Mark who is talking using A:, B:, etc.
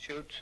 A: Shoot.